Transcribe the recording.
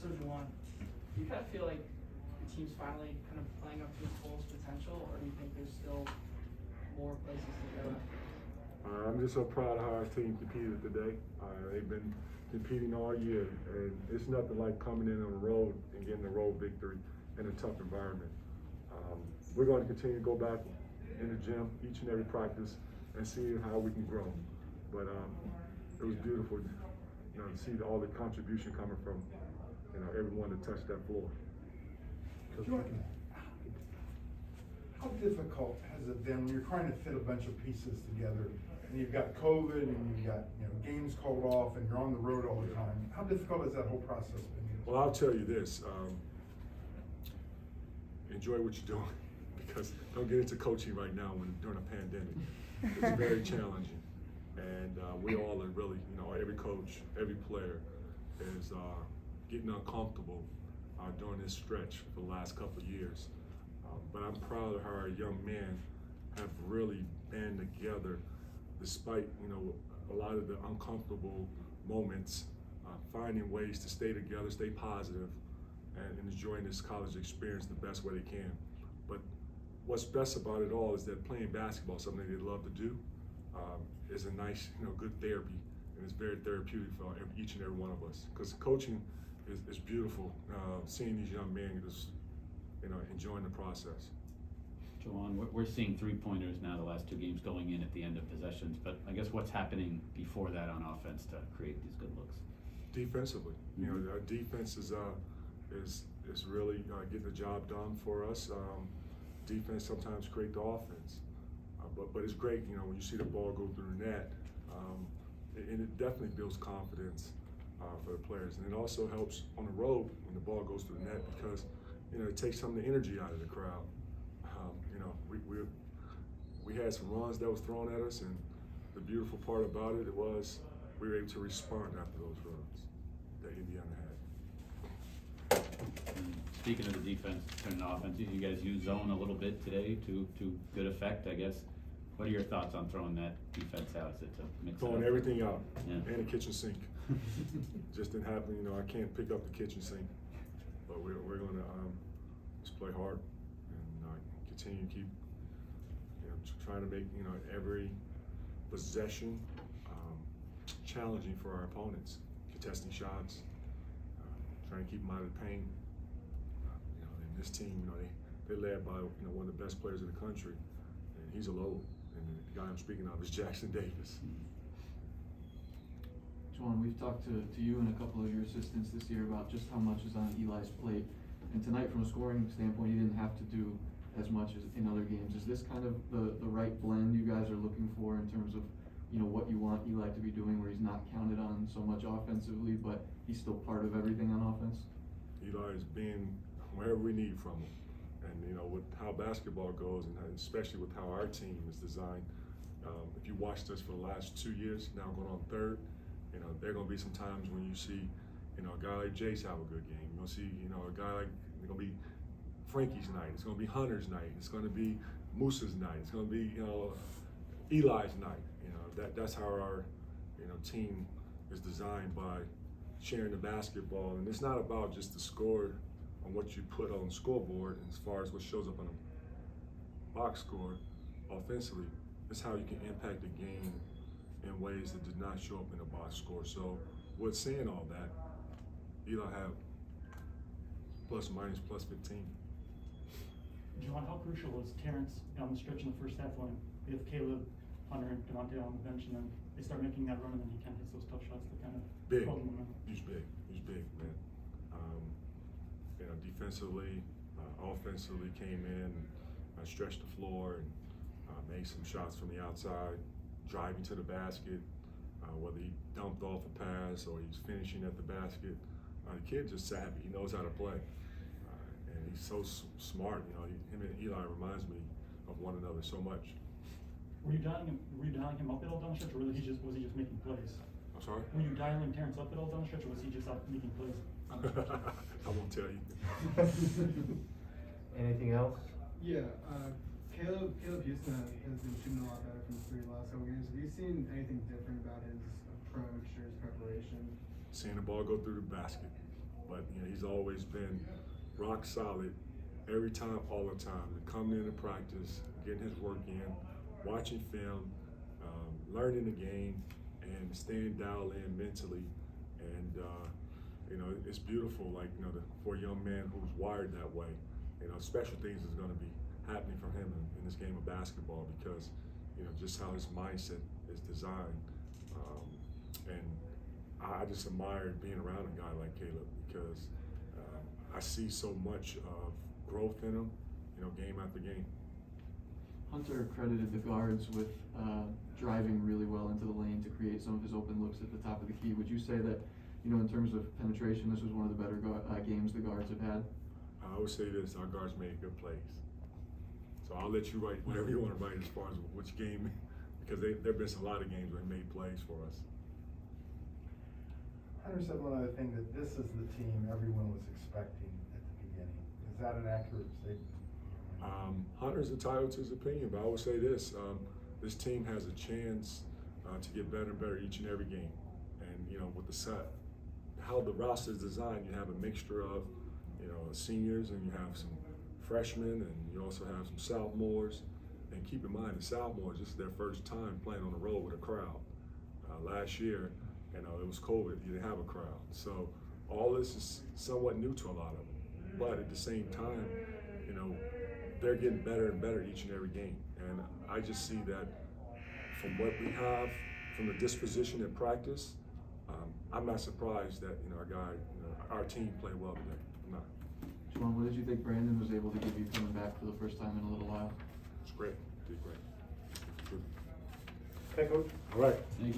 So Juwan, do you kind of feel like the team's finally kind of playing up to its fullest potential, or do you think there's still more places to go? Uh, I'm just so proud of how our team competed today. Uh, they've been competing all year, and it's nothing like coming in on the road and getting a road victory in a tough environment. Um, we're going to continue to go back in the gym each and every practice and see how we can grow. But um, it was beautiful, you know, to see all the contribution coming from, you know, everyone that touched that floor. Jordan, how difficult has it been when you're trying to fit a bunch of pieces together and you've got COVID and you've got you know games called off and you're on the road all the time? How difficult has that whole process been? Well, I'll tell you this: um, enjoy what you're doing, because don't get into coaching right now when during a pandemic. It's very challenging, and uh, we all are really, you know, every coach, every player is uh, getting uncomfortable uh, during this stretch for the last couple of years. Um, but I'm proud of how our young men have really band together, despite you know a lot of the uncomfortable moments uh, finding ways to stay together, stay positive, and, and enjoying this college experience the best way they can. But what's best about it all is that playing basketball, something they love to do, um, is a nice, you know, good therapy, and it's very therapeutic for each and every one of us. Because coaching is, is beautiful, uh, seeing these young men just, you know, enjoying the process. Juwan, we're, we're seeing three pointers now the last two games going in at the end of possessions, but I guess what's happening before that on offense to create these good looks? defensively. You Mhm. know, our defense is uh, is is really uh, getting the job done for us. Um, defense sometimes create the offense, uh, but but it's great. You know, when you see the ball go through the net, um, and it definitely builds confidence uh, for the players, and it also helps on the road when the ball goes through the net because you know it takes some of the energy out of the crowd. Um, you know, we we we had some runs that was thrown at us, and the beautiful part about it, was we were able to respond after those runs that Indiana had. Speaking of the defense, turning offense, you guys use zone a little bit today to, to good effect, I guess. What are your thoughts on throwing that defense out? Is it to mix Throwing up? everything out Yeah. and the kitchen sink. Just didn't happen, you know, I can't pick up the kitchen sink. But we're, we're gonna, um, just play hard and, uh, continue to keep, you know, trying to make, you know, every possession, um, challenging for our opponents. Contesting shots, uh, trying to keep them out of the paint. Uh, You know, and this team, you know, they, they're led by, you know, one of the best players in the country. And he's a load. And the guy I'm speaking of is Jackson Davis. Juwan, we've talked to, to you and a couple of your assistants this year about just how much is on Eli's plate. And tonight, from a scoring standpoint, you didn't have to do as much as in other games. Is this kind of the, the right blend you guys are looking for in terms of, you know, what you want Eli to be doing where he's not counted on so much offensively, but he's still part of everything on offense? Eli is being wherever we need from him. And, you know, with how basketball goes and especially with how our team is designed, um, if you watched us for the last two years, now going on third, you know, there are going to be some times when you see, you know, a guy like Jace have a good game. You're going to see, you know, a guy like, it's going to be Frankie's night. It's going to be Hunter's night. It's going to be Moose's night. It's going to be, you know, Eli's night. You know, that that's how our, you know, team is designed by sharing the basketball. And it's not about just the score on what you put on the scoreboard as far as what shows up on the box score offensively. It's how you can impact the game in ways that did not show up in the box score. So with saying all that, Eli have plus minus plus 15. Juwan, how crucial was Terrance down the stretch in the first half when we have Caleb, Hunter, and DeVante' on the bench, and then they start making that run, and then he kind of hits those tough shots that kind of Big. hold the momentum. He's big. He's big, man. Um, you know, defensively, uh, offensively came in, uh, stretched the floor, and uh, made some shots from the outside, driving to the basket. Uh, whether he dumped off a pass or he's finishing at the basket, uh, the kid just savvy. He knows how to play, uh, and he's so s- smart. You know, he, him and Eli reminds me of one another so much. Were you dialing him? Were you dialing him up at all down the stretch, or was he just was he just making plays? I'm sorry. Were you dialing Terrance up at all down the stretch, or was he just out making plays? I won't tell you. Anything else? Yeah, uh, Caleb, Caleb Houstan has been shooting a lot better from three the last couple games. Have you seen anything different about his approach or his preparation? Seeing the ball go through the basket. but you know he's always been rock solid every time, all the time. Coming into practice, getting his work in, watching film, um, learning the game, and staying dialed in mentally. And uh, you know it's beautiful, like you know, the, for a young man who's wired that way. You know, special things is going to be happening for him in, in this game of basketball because you know just how his mindset is designed. Um, and I, just admire being around a guy like Caleb because um, I see so much of growth in him, you know, game after game. Hunter credited the guards with uh, driving really well into the lane to create some of his open looks at the top of the key. Would you say that, you know, in terms of penetration, this was one of the better gu- uh, games the guards have had? I would say this: our guards made good plays. So I'll let you write whatever you want to write as far as which game, because they, there have been a lot of games where they made plays for us. Hunter said one other thing, that this is the team everyone was expecting at the beginning. Is that an accurate statement? Um, Hunter's entitled to his opinion, but I would say this: um, this team has a chance uh, to get better and better each and every game. And you know, with the set, how the roster is designed, you have a mixture of you know seniors and you have some freshmen, and you also have some sophomores. And keep in mind, the sophomores this is their first time playing on the road with a crowd. Uh, last year, you know, it was COVID; you didn't have a crowd, so all this is somewhat new to a lot of them. But at the same time, you know, they're getting better and better each and every game. And I just see that from what we have, from the disposition in practice, I'm not surprised that you know our guy, you know, our team played well today. I'm not. Juwan, what did you think Brandon was able to give you coming back for the first time in a little while? It's great. Did great. Good. Okay, coach. All right. Thank you.